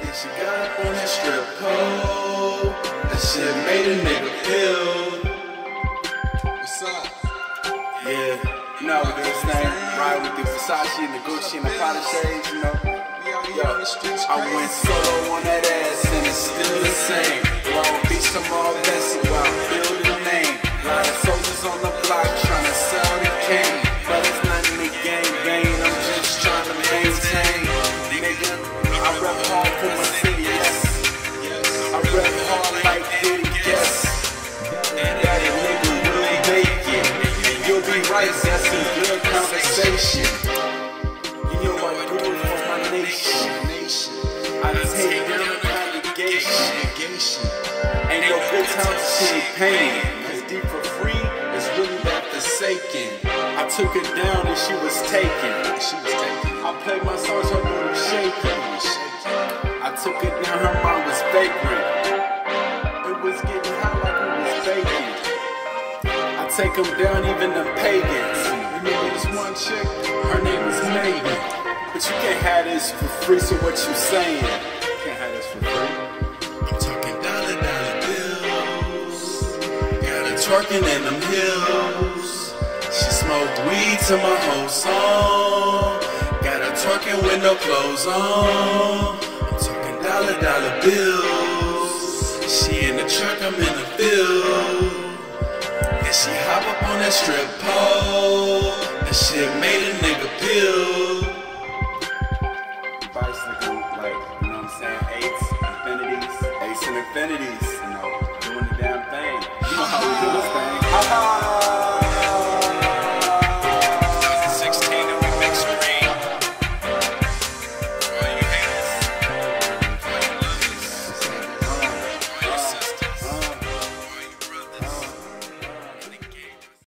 Then she got up on that strip pole. That shit made a nigga feel. What's up? Yeah, you know this thing. Ride with the Versace and the Gucci and the Prada shades, you know. Yo, I went solo on that ass and it's still the same. Long Beach to all That's some good conversation. You know I do it for my nation. I take down the congregation. Ain't no good to pain. It's deep for free, it's really that forsaken. I took her down and she was taken. She was taken. I played my songs, her was shaking. I took it down, her mind was vagrant. It was getting take them down, even the pagans. Remember this one chick? Her name was Megan. But you can't have this for free, so what you saying? Can't have this for free. I'm talking dollar dollar bills. Got her twerking in them hills. She smoked weed to my whole song. Got her twerking with no clothes on. I'm talking dollar dollar bills. She in the truck, I'm in the field. And she hop up on that strip pole. That shit made a nigga peel. Bicycle, like, you know what I'm saying? Eights, infinities, eights and infinities, you know, doing the damn thing. You know how we do